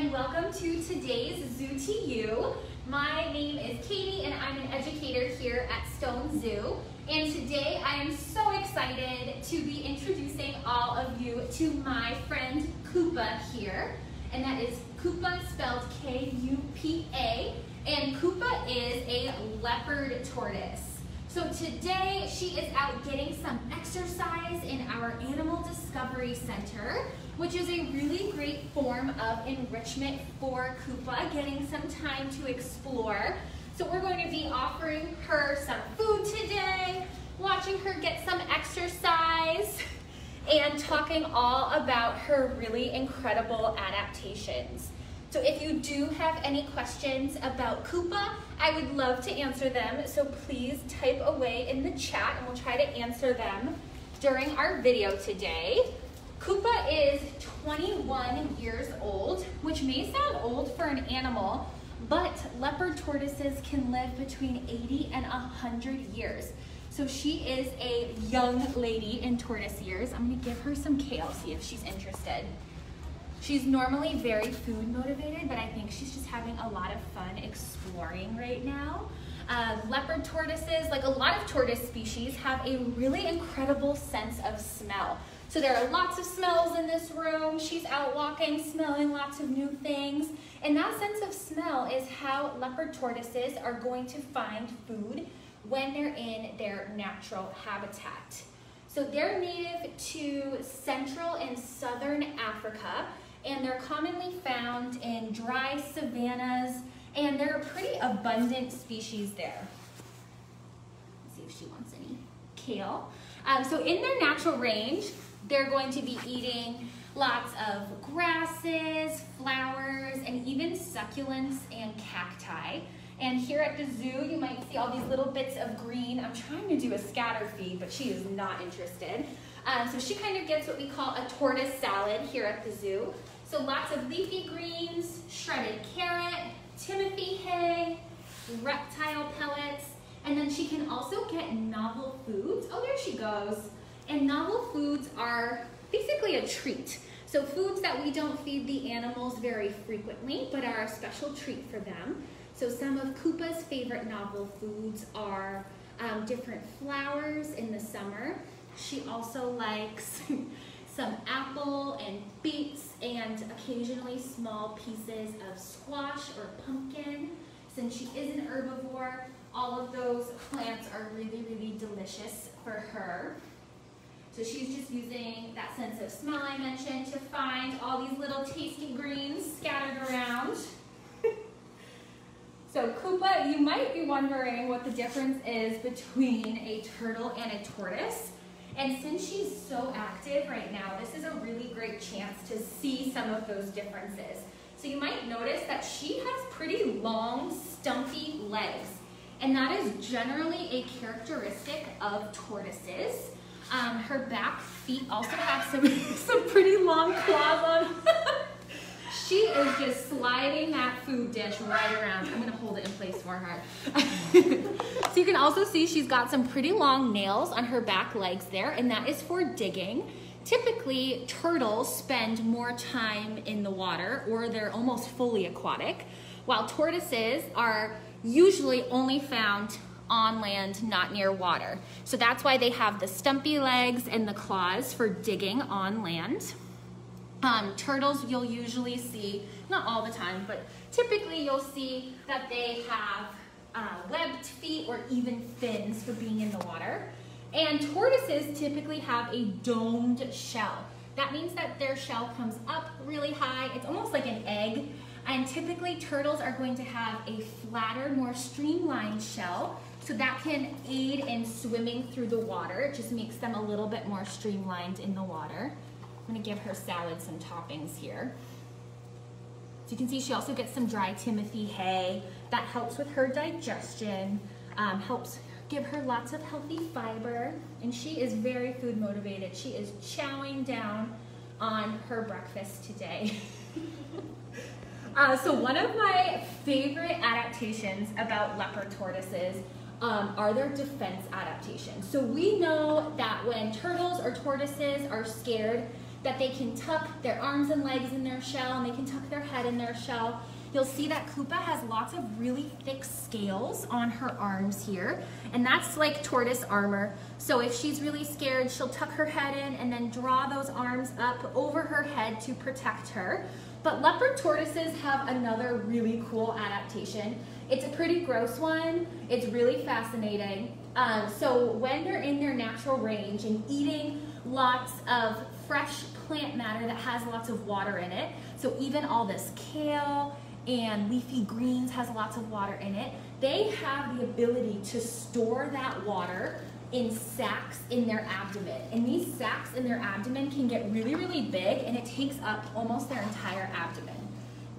and welcome to today's Zoo to You. My name is Katie and I'm an educator here at Stone Zoo. And today I am so excited to be introducing all of you to my friend Kupa here. And that is Kupa spelled K-U-P-A. And Kupa is a leopard tortoise. So today she is out getting some exercise in our Animal Discovery Center, which is a really great form of enrichment for Kupa, getting some time to explore. So we're going to be offering her some food today, watching her get some exercise, and talking all about her really incredible adaptations. So if you do have any questions about Kupa, I would love to answer them. So please type away in the chat and we'll try to answer them during our video today. Kupa is 21 years old, which may sound old for an animal, but leopard tortoises can live between 80 and 100 years. So she is a young lady in tortoise years. I'm gonna give her some kale, see if she's interested. She's normally very food motivated, but I think she's just having a lot of fun exploring right now. Uh, leopard tortoises, like a lot of tortoise species, have a really incredible sense of smell. So there are lots of smells in this room. She's out walking, smelling lots of new things. And that sense of smell is how leopard tortoises are going to find food when they're in their natural habitat. So they're native to Central and Southern Africa, and they're commonly found in dry savannas, and they're a pretty abundant species there. Let's see if she wants any kale. Um, so in their natural range, they're going to be eating lots of grasses, flowers, and even succulents and cacti. And here at the zoo, you might see all these little bits of green. I'm trying to do a scatter feed, but she is not interested. Um, so she kind of gets what we call a tortoise salad here at the zoo. So lots of leafy greens, shredded carrot, Timothy hay, reptile pellets, and then she can also get novel foods. Oh, there she goes. And novel foods are basically a treat. So foods that we don't feed the animals very frequently, but are a special treat for them. So some of Kupa's favorite novel foods are um, different flowers in the summer. She also likes some apple and beets and occasionally small pieces of squash or pumpkin. Since she is an herbivore, all of those plants are really, really delicious for her. So she's just using that sense of smell I mentioned to find all these little tasty greens scattered around. so Kupa, you might be wondering what the difference is between a turtle and a tortoise. And since she's so active right now, this is a really great chance to see some of those differences. So you might notice that she has pretty long, stumpy legs. And that is generally a characteristic of tortoises. Um, her back feet also have some, some pretty long claws on. she is just sliding that food dish right around. I'm gonna hold it in place for her. so you can also see she's got some pretty long nails on her back legs there, and that is for digging. Typically, turtles spend more time in the water, or they're almost fully aquatic, while tortoises are usually only found on land, not near water. So that's why they have the stumpy legs and the claws for digging on land. Um, turtles you'll usually see, not all the time, but typically you'll see that they have uh, webbed feet or even fins for being in the water. And tortoises typically have a domed shell. That means that their shell comes up really high. It's almost like an egg. And typically turtles are going to have a flatter, more streamlined shell. So that can aid in swimming through the water. It just makes them a little bit more streamlined in the water. I'm gonna give her salad some toppings here. So you can see she also gets some dry Timothy hay. That helps with her digestion, um, helps give her lots of healthy fiber, and she is very food motivated. She is chowing down on her breakfast today. uh, so one of my favorite adaptations about leopard tortoises um, are their defense adaptations. So we know that when turtles or tortoises are scared, that they can tuck their arms and legs in their shell and they can tuck their head in their shell. You'll see that Kupa has lots of really thick scales on her arms here, and that's like tortoise armor. So if she's really scared, she'll tuck her head in and then draw those arms up over her head to protect her. But leopard tortoises have another really cool adaptation. It's a pretty gross one. It's really fascinating. Um, so when they're in their natural range and eating lots of fresh plant matter that has lots of water in it, so even all this kale and leafy greens has lots of water in it, they have the ability to store that water in sacs in their abdomen. And these sacs in their abdomen can get really, really big and it takes up almost their entire abdomen.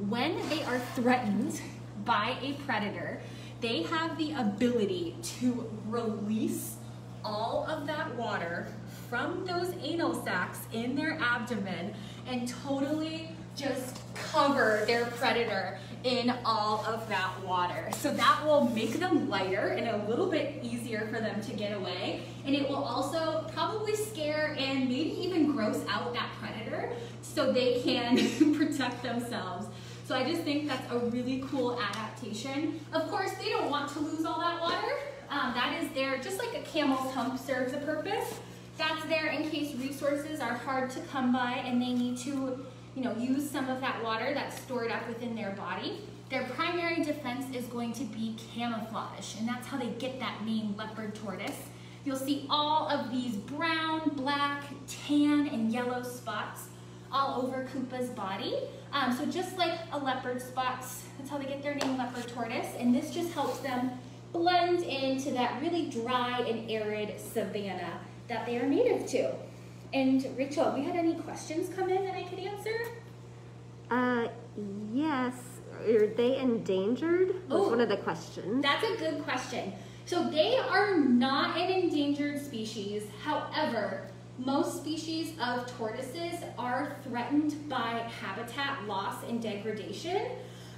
When they are threatened by a predator, they have the ability to release all of that water from those anal sacs in their abdomen and totally just cover their predator in all of that water. So that will make them lighter and a little bit easier for them to get away. And it will also probably scare and maybe even gross out that predator so they can protect themselves. So I just think that's a really cool adaptation. Of course, they don't want to lose all that water. Um, that is there, just like a camel's hump serves a purpose. That's there in case resources are hard to come by and they need to you know, use some of that water that's stored up within their body. Their primary defense is going to be camouflage, and that's how they get that name leopard tortoise. You'll see all of these brown, black, tan, and yellow spots all over Kupa's body. Um, so just like a leopard spots, that's how they get their name leopard tortoise, and this just helps them blend into that really dry and arid savanna that they are native to. And Rachel, have we had any questions come in that I could answer? Uh, yes. Are they endangered? Was one of the questions. That's a good question. So they are not an endangered species. However, most species of tortoises are threatened by habitat loss and degradation.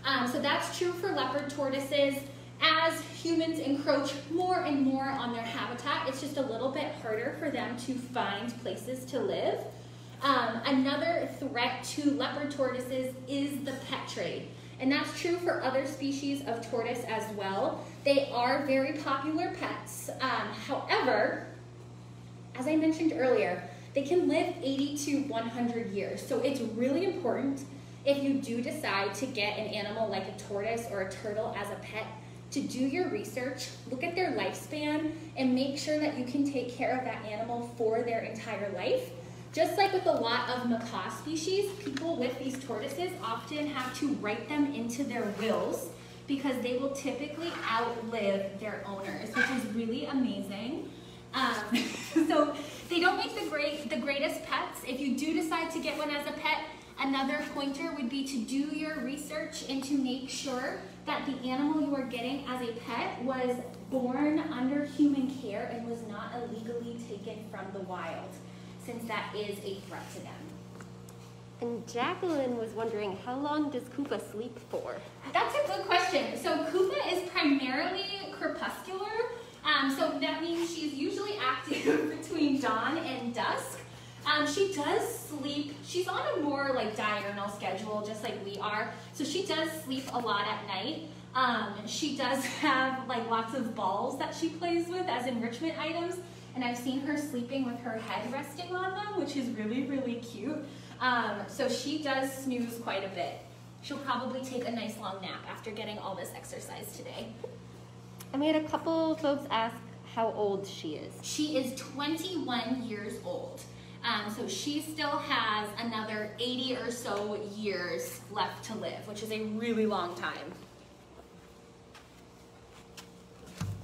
Um, so that's true for leopard tortoises as humans encroach more and more on their habitat, it's just a little bit harder for them to find places to live. Um, another threat to leopard tortoises is the pet trade. And that's true for other species of tortoise as well. They are very popular pets. Um, however, as I mentioned earlier, they can live 80 to 100 years. So it's really important if you do decide to get an animal like a tortoise or a turtle as a pet to do your research, look at their lifespan, and make sure that you can take care of that animal for their entire life. Just like with a lot of macaw species, people with these tortoises often have to write them into their wills because they will typically outlive their owners, which is really amazing. Um, so they don't make the great the greatest pets. If you do decide to get one as a pet, another pointer would be to do your research and to make sure that the animal you are getting as a pet was born under human care and was not illegally taken from the wild, since that is a threat to them. And Jacqueline was wondering, how long does Kupa sleep for? That's a good question. So Kupa is primarily crepuscular, um, so that means she's usually active between dawn and dusk. Um, she does sleep, she's on a more like diurnal schedule, just like we are. So she does sleep a lot at night. Um, she does have like lots of balls that she plays with as enrichment items. And I've seen her sleeping with her head resting on them, which is really, really cute. Um, so she does snooze quite a bit. She'll probably take a nice long nap after getting all this exercise today. And we had a couple folks ask how old she is. She is 21 years old. Um, so she still has another 80 or so years left to live, which is a really long time.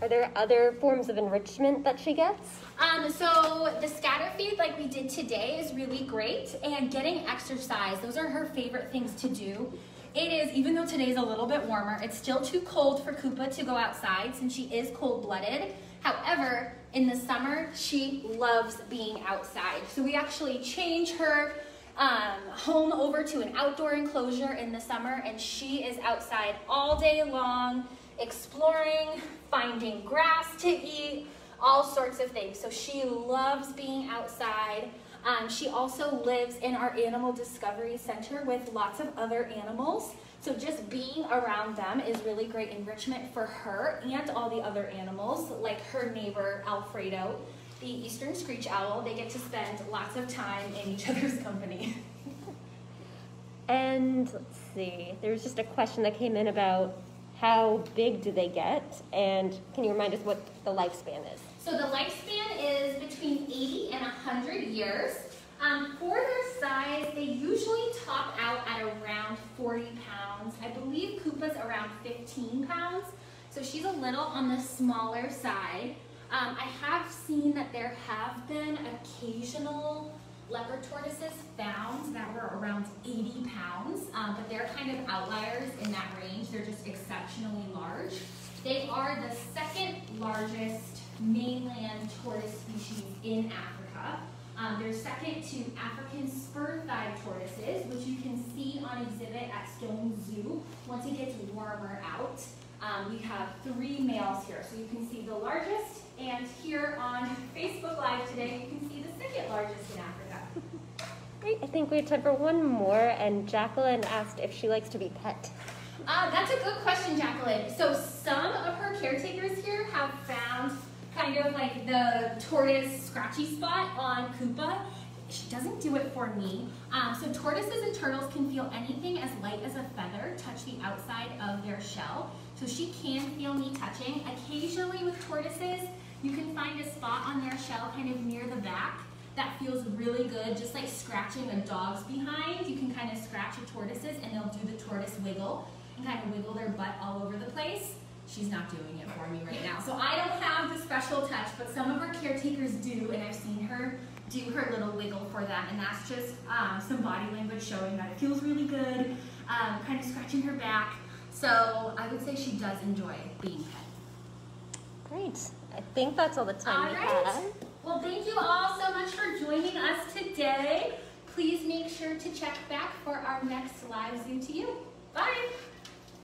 Are there other forms of enrichment that she gets? Um, so the scatter feed like we did today is really great and getting exercise, those are her favorite things to do. It is, even though today's a little bit warmer, it's still too cold for Kupa to go outside since she is cold-blooded. However, in the summer, she loves being outside. So we actually change her um, home over to an outdoor enclosure in the summer and she is outside all day long, exploring, finding grass to eat, all sorts of things. So she loves being outside. Um, she also lives in our Animal Discovery Center with lots of other animals. So just being around them is really great enrichment for her and all the other animals, like her neighbor Alfredo, the eastern screech owl. They get to spend lots of time in each other's company. and let's see, there's just a question that came in about how big do they get, and can you remind us what the lifespan is? So the lifespan is between 80 and 100 years. Um, for their size, they usually top out at around 40 pounds. I believe Kupa's around 15 pounds, so she's a little on the smaller side. Um, I have seen that there have been occasional leopard tortoises found that were around 80 pounds, um, but they're kind of outliers in that range. They're just exceptionally large. They are the second largest mainland tortoise species in Africa. Um, they're second to African spur-thighed tortoises, which you can see on exhibit at Stone Zoo once it gets warmer out. Um, we have three males here, so you can see the largest, and here on Facebook Live today, you can see the second largest in Africa. Great, I think we have time for one more, and Jacqueline asked if she likes to be pet. Uh, that's a good question, Jacqueline. So some of her caretakers here have found kind of like the tortoise scratchy spot on Kupa. She doesn't do it for me. Um, so tortoises and turtles can feel anything as light as a feather touch the outside of their shell. So she can feel me touching. Occasionally with tortoises, you can find a spot on their shell kind of near the back that feels really good, just like scratching a dog's behind. You can kind of scratch a tortoise's and they'll do the tortoise wiggle and kind of wiggle their butt all over the place. She's not doing it for me right now. So I don't have the special touch, but some of our caretakers do, and I've seen her do her little wiggle for them, and that's just um, some body language showing that it feels really good, um, kind of scratching her back. So I would say she does enjoy being pet. Great. I think that's all the time all we right. have. Well, thank you all so much for joining us today. Please make sure to check back for our next live Zoo to You. Bye.